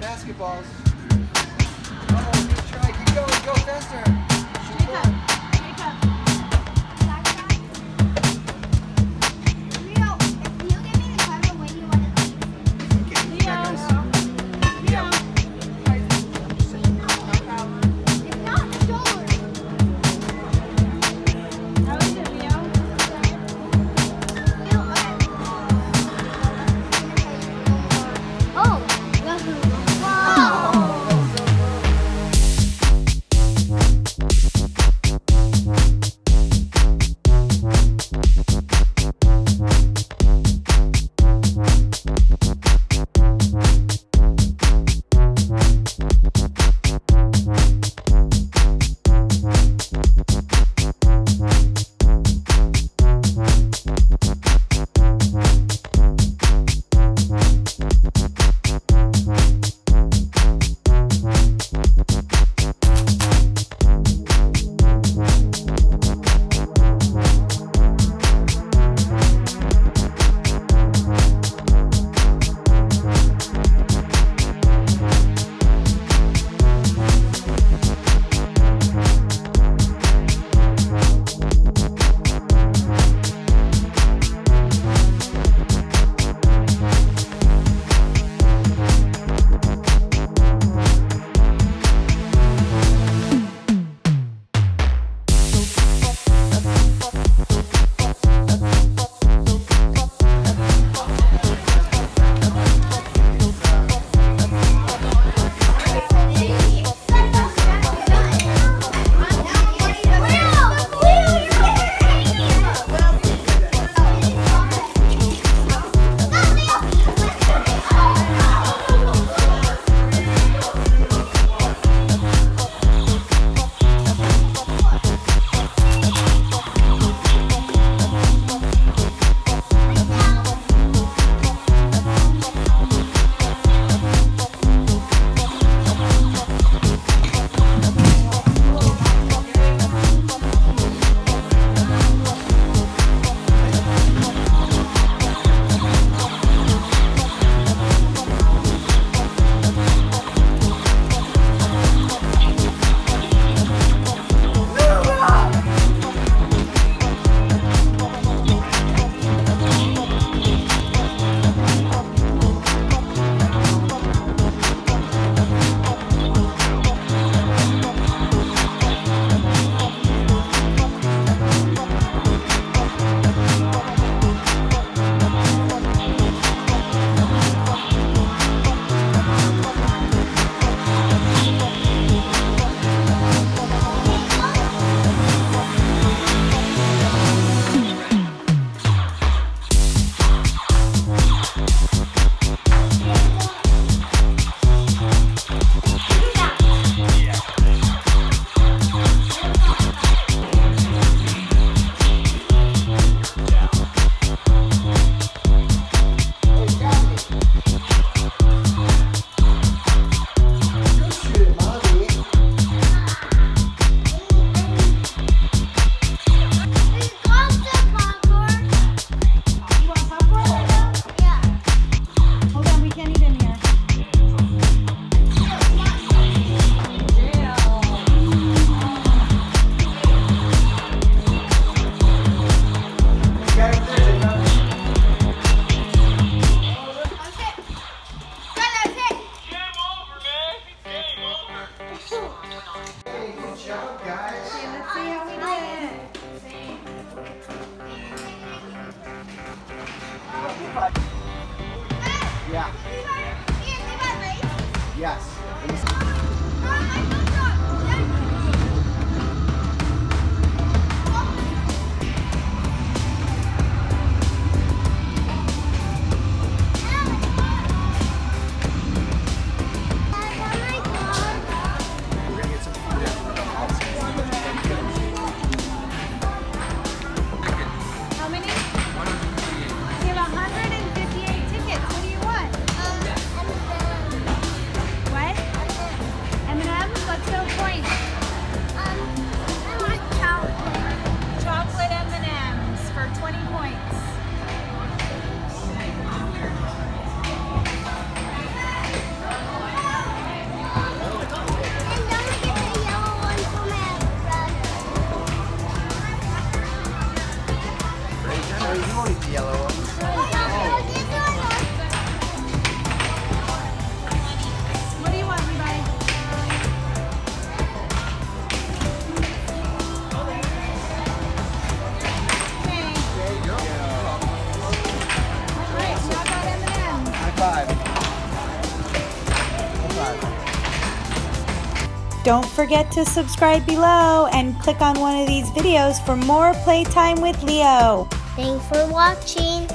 basketballs. Oh, good try. Keep going. Go faster. Yeah. Yes. Oh, Don't forget to subscribe below and click on one of these videos for more Playtime with Leo. Thanks for watching.